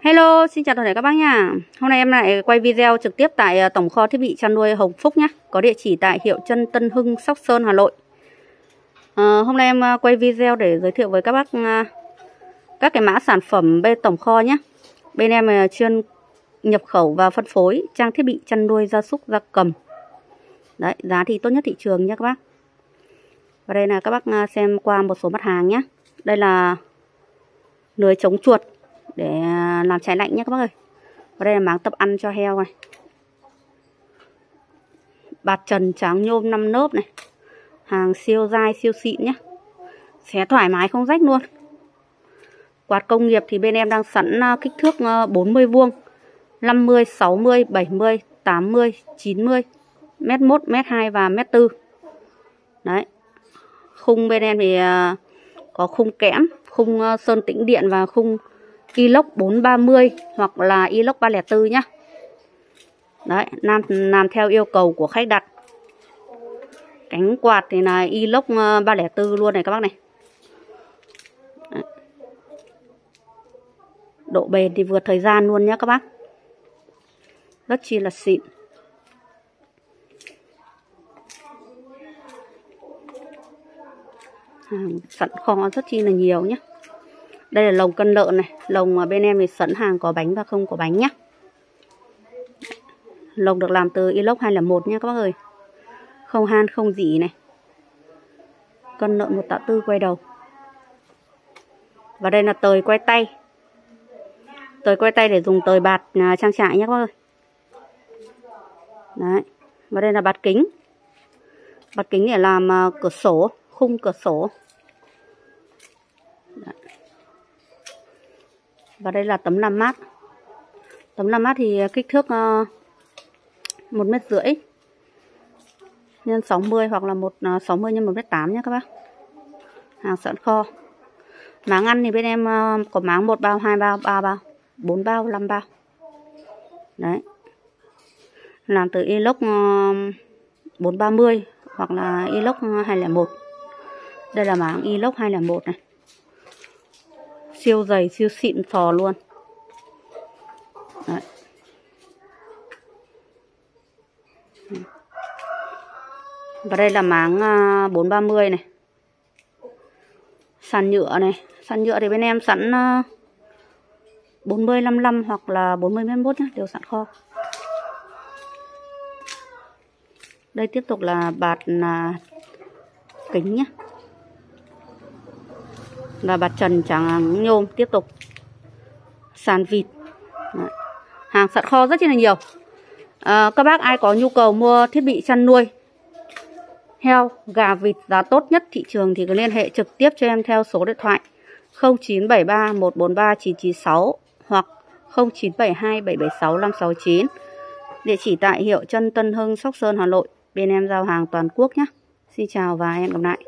Hello, xin chào toàn thể các bác nha. Hôm nay em lại quay video trực tiếp tại ờ, tổng kho thiết bị chăn nuôi Hồng Phúc nhé. Có địa chỉ tại hiệu chân Tân Hưng, Sóc Sơn, Hà Nội. À, hôm nay em ờ, quay video để giới thiệu với các bác các cái mã sản phẩm bên tổng kho nhé. Bên em chuyên nhập khẩu và phân phối trang thiết bị chăn nuôi gia súc gia cầm. Đấy, giá thì tốt nhất thị trường nhé các bác. Và đây là các bác xem qua một số mặt hàng nhé. Đây là lưới chống chuột để à, làm trái lạnh nhé các bác ơi. Và đây là máng tập ăn cho heo này. Bạt trần trắng nhôm 5 nớp này. Hàng siêu dai siêu xịn nhé xé thoải mái không rách luôn. Quạt công nghiệp thì bên em đang sẵn à, kích thước à, 40 vuông. 50, 60, 70, 80, 90 mét 1, mét 2 và mét 4 đấy. Khung bên em thì có khung kẽm khung sơn tĩnh điện và khung inox 430 hoặc là inox 304 nhá. Đấy, làm, làm theo yêu cầu của khách đặt. Cánh quạt thì là inox 304 ờ, luôn này các bác này. Đấy. Độ bền thì vượt thời gian luôn nhá các bác. Rất chi là xịn. Hàng sẵn kho rất chi là nhiều nhé. Đây là lồng cân lợn này. Lồng mà bên em thì sẵn hàng có bánh và không có bánh nhá. Lồng được làm từ inox 201 nha các bác ơi. Không han, không dỉ này. Cân lợn một tạ tư quay đầu. Và đây là tời quay tay. Tời quay tay để dùng tời bạt à, trang trại nhé các bác ơi. Đấy. Và đây là bạt kính. Bạt kính để làm à, cửa sổ, Khung cửa sổ. Và đây là tấm làm mát. Tấm làm mát thì kích thước ờ, một mét rưỡi nhân 60 hoặc là một ờ, uh, 60 nhân 1 mét 8 nhé các bác. Hàng sẵn kho. Máng ăn thì bên em ờ, có máng một bao hai bao ba bao bốn bao năm bao. Đấy. Làm từ inox 430 hoặc là inox 201 đây là máng inox 201 này siêu dày, siêu xịn, sò luôn. Đấy. và đây là máng à, 430 này. Sàn nhựa này. Sàn nhựa thì bên em sẵn à, 40 55 hoặc là 40 mét nhé đều sẵn kho. Đây tiếp tục là bạt là kính nhé là bạt trần trắng nhôm tiếp tục sàn vịt. Đấy. hàng sẵn kho rất là nhiều. À, các bác ai có nhu cầu mua thiết bị chăn nuôi heo gà vịt giá tốt nhất thị trường thì cứ liên hệ trực tiếp cho em theo số điện thoại 0973 143 996 hoặc 0972 776 569 địa chỉ tại hiệu chân Tân Hưng Sóc Sơn Hà Nội. Bên em giao hàng toàn quốc nhé. Xin chào và hẹn gặp lại.